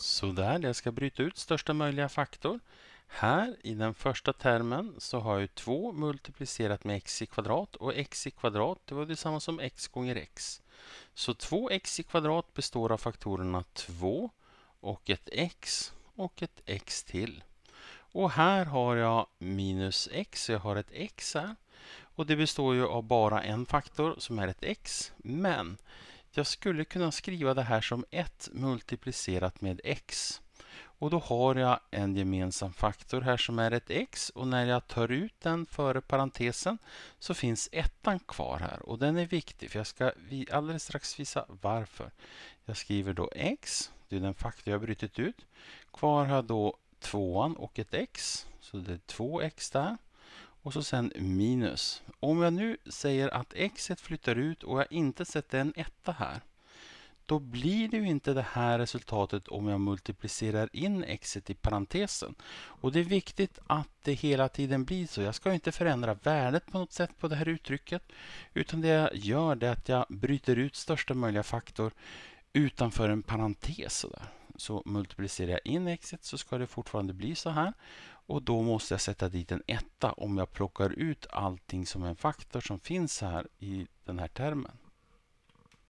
Sådär, jag ska bryta ut största möjliga faktor. Här i den första termen så har jag 2 multiplicerat med x i kvadrat och x i kvadrat det var detsamma som x gånger x. Så 2x i kvadrat består av faktorerna 2 och ett x och ett x till. Och här har jag minus x, så jag har ett x här. Och det består ju av bara en faktor som är ett x. Men jag skulle kunna skriva det här som 1 multiplicerat med x. Och då har jag en gemensam faktor här som är ett x och när jag tar ut den före parentesen så finns ettan kvar här och den är viktig för jag ska alldeles strax visa varför. Jag skriver då x, det är den faktor jag har brutit ut. Kvar har jag då tvåan och ett x, så det är 2x där. Och så sen minus. Om jag nu säger att x flyttar ut och jag inte sätter en etta här då blir det ju inte det här resultatet om jag multiplicerar in x i parentesen. Och det är viktigt att det hela tiden blir så. Jag ska inte förändra värdet på något sätt på det här uttrycket. Utan det jag gör är att jag bryter ut största möjliga faktor utanför en parentes. Sådär så multiplicerar jag in x så ska det fortfarande bli så här. Och då måste jag sätta dit en etta om jag plockar ut allting som en faktor som finns här i den här termen.